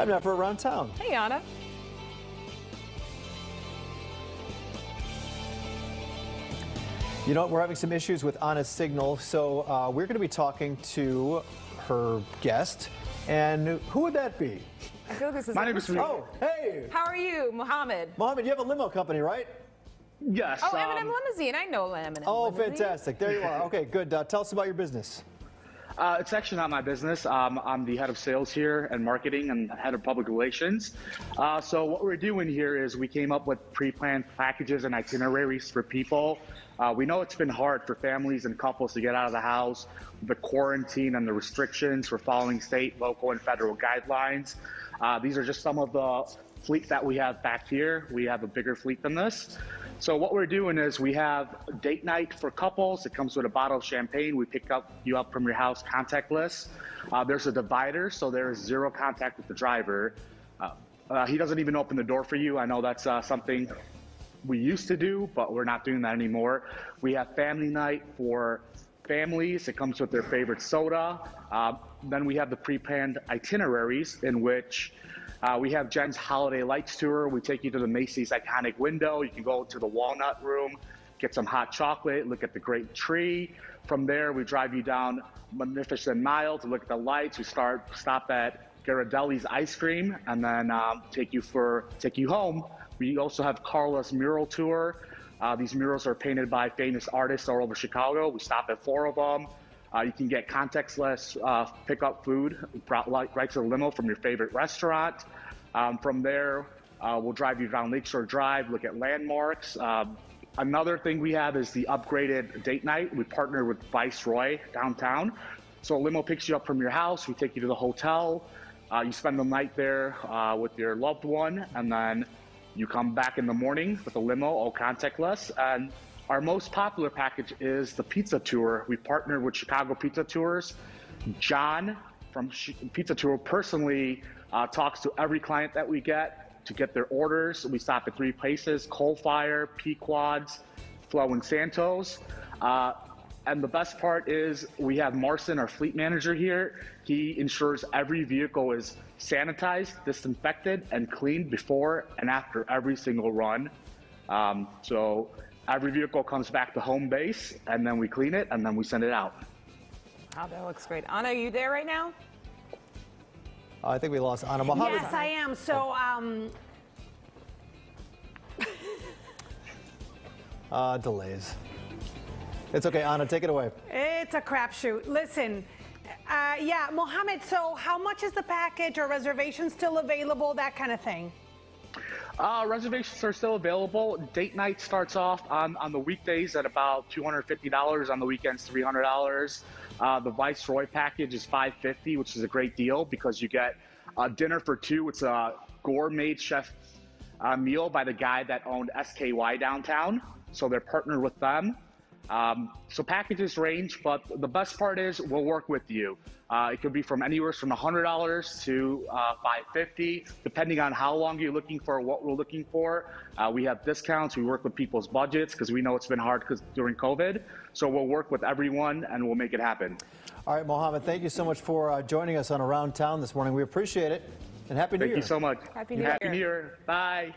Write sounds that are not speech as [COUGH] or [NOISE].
Time now for Around Town. Hey, Anna. You know what? We're having some issues with Anna's signal, so uh, we're going to be talking to her guest. And who would that be? I feel this is My name is mystery. Oh, hey! How are you, Muhammad? Muhammad, you have a limo company, right? Yes. Oh, um, M&M Limousine. I know M&M Oh, Limousine. fantastic. There you are. Okay, good. Uh, tell us about your business. Uh, it's actually not my business. Um, I'm the head of sales here and marketing and head of public relations. Uh, so what we're doing here is we came up with pre-planned packages and itineraries for people. Uh, we know it's been hard for families and couples to get out of the house, the quarantine and the restrictions. We're following state, local, and federal guidelines. Uh, these are just some of the fleet that we have back here. We have a bigger fleet than this. So what we're doing is we have date night for couples. It comes with a bottle of champagne. We pick up you up from your house contactless. Uh, there's a divider, so there is zero contact with the driver. Uh, uh, he doesn't even open the door for you. I know that's uh, something we used to do, but we're not doing that anymore. We have family night for families. It comes with their favorite soda. Uh, then we have the pre-planned itineraries in which uh, we have Jen's Holiday Lights Tour. We take you to the Macy's iconic window. You can go to the Walnut Room, get some hot chocolate, look at the great tree. From there, we drive you down Magnificent Mile to look at the lights. We start stop at Ghirardelli's Ice Cream, and then um, take you for take you home. We also have Carla's Mural Tour. Uh, these murals are painted by famous artists all over Chicago. We stop at four of them. Uh, you can get contactless uh, pickup food brought right, right to the limo from your favorite restaurant. Um, from there, uh, we'll drive you down Lakeshore Drive, look at landmarks. Um, another thing we have is the upgraded date night. We partner with Viceroy downtown. So a limo picks you up from your house. We take you to the hotel. Uh, you spend the night there uh, with your loved one, and then you come back in the morning with a limo, all contactless. And our most popular package is the pizza tour. We partnered with Chicago Pizza Tours. John from Pizza Tour personally uh, talks to every client that we get to get their orders. We stop at three places Coalfire, Pequods, Flo, and Santos. Uh, and the best part is we have Marcin, our fleet manager here. He ensures every vehicle is sanitized, disinfected, and cleaned before and after every single run. Um, so every vehicle comes back to home base, and then we clean it, and then we send it out. Oh, that looks great. Anna, are you there right now? Uh, I think we lost Anna. Muhammad. Yes, I am. So, um, [LAUGHS] Uh, delays. It's okay, Anna. Take it away. it's a crapshoot. Listen, uh, yeah, Muhammad. So, how much is the package or reservations still available? That kind of thing. Uh, reservations are still available. Date night starts off on, on the weekdays at about $250. On the weekends, $300. Uh, the Viceroy package is 550, which is a great deal because you get uh, dinner for two. It's a gourmet chef uh, meal by the guy that owned SKY downtown. So they're partnered with them. Um, so packages range, but the best part is we'll work with you. Uh, it could be from anywhere from $100 to uh, 550, depending on how long you're looking for, what we're looking for. Uh, we have discounts. We work with people's budgets because we know it's been hard because during COVID. So we'll work with everyone and we'll make it happen. All right, Muhammad, thank you so much for uh, joining us on Around Town this morning. We appreciate it. And Happy New Thank Year. you so much. Happy New Happy Year. New Year. Bye.